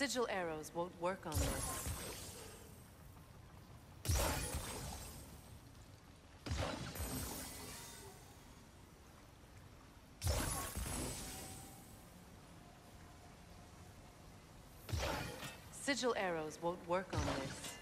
Sigil arrows won't work on this. Sigil arrows won't work on this.